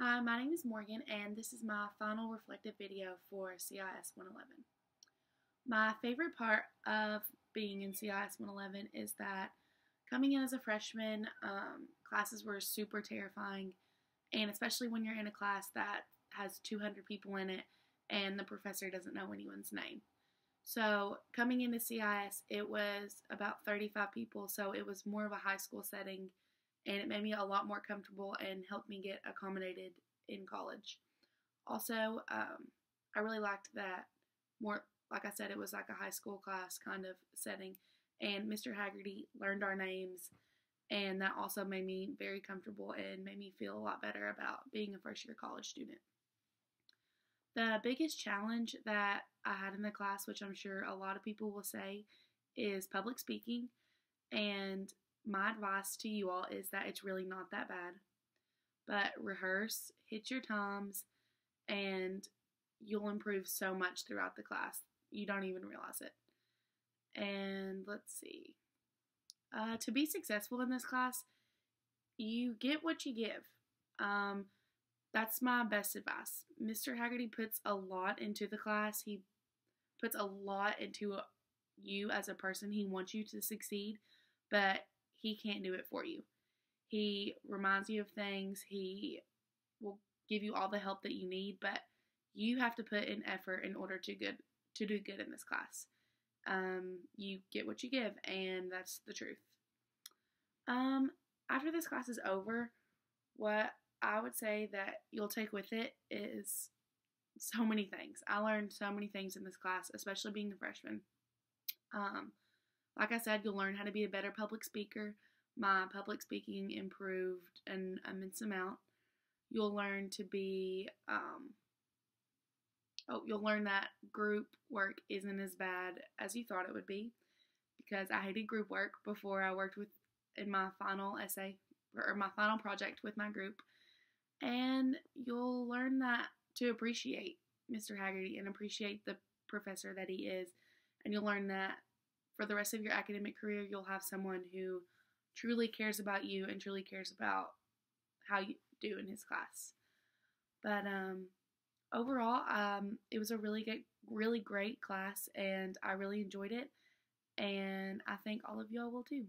Hi, my name is Morgan, and this is my final reflective video for CIS 111. My favorite part of being in CIS 111 is that coming in as a freshman, um, classes were super terrifying, and especially when you're in a class that has 200 people in it and the professor doesn't know anyone's name. So, coming into CIS, it was about 35 people, so it was more of a high school setting and it made me a lot more comfortable and helped me get accommodated in college. Also, um, I really liked that more, like I said, it was like a high school class kind of setting, and Mr. Haggerty learned our names, and that also made me very comfortable and made me feel a lot better about being a first year college student. The biggest challenge that I had in the class, which I'm sure a lot of people will say, is public speaking. And my advice to you all is that it's really not that bad. But rehearse, hit your times, and you'll improve so much throughout the class. You don't even realize it. And let's see. Uh, to be successful in this class, you get what you give. Um, that's my best advice. Mr. Haggerty puts a lot into the class. He puts a lot into you as a person. He wants you to succeed, but he can't do it for you. He reminds you of things. He will give you all the help that you need, but you have to put in effort in order to good to do good in this class. Um, you get what you give, and that's the truth. Um, after this class is over, what I would say that you'll take with it is so many things. I learned so many things in this class, especially being a freshman. Um, like I said, you'll learn how to be a better public speaker. My public speaking improved an immense amount. You'll learn to be, um, oh, you'll learn that group work isn't as bad as you thought it would be because I hated group work before I worked with in my final essay or my final project with my group. And you'll learn that to appreciate Mr. Haggerty and appreciate the professor that he is. And you'll learn that for the rest of your academic career, you'll have someone who truly cares about you and truly cares about how you do in his class. But um, overall, um, it was a really good, really great class, and I really enjoyed it. And I think all of y'all will too.